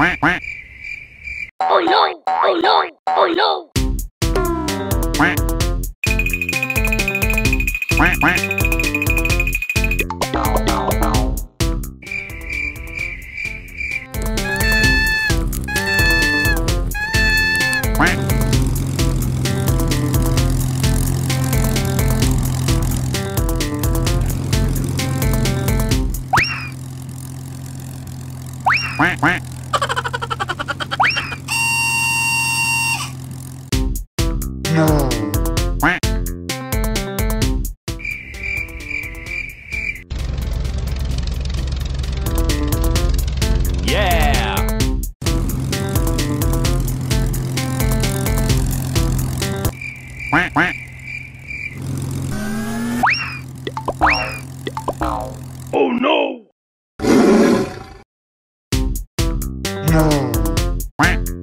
quack, quack, Oh no! Oh no! Oh no! quack. Quack, quack. Quack. Quack, quack. No. Quack. Yeah! Quack, quack. Oh no! No. Quack.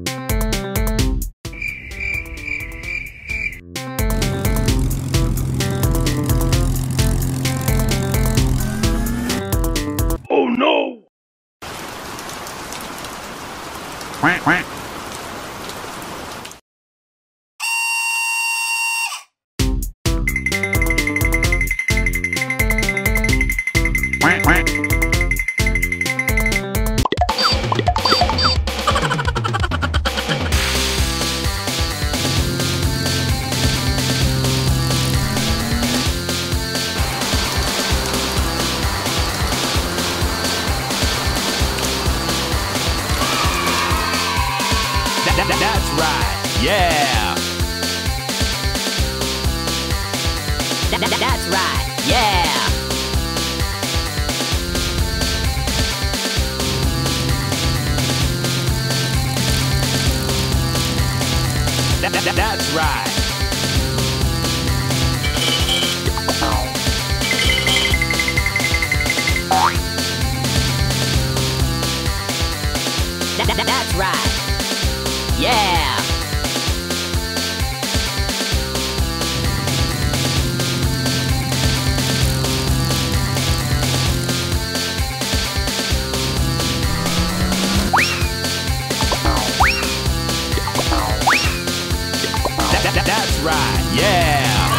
Quack, quack. Yeah! That, that, that's right! Yeah! That- that's right! That, that, that's right! Yeah! yeah.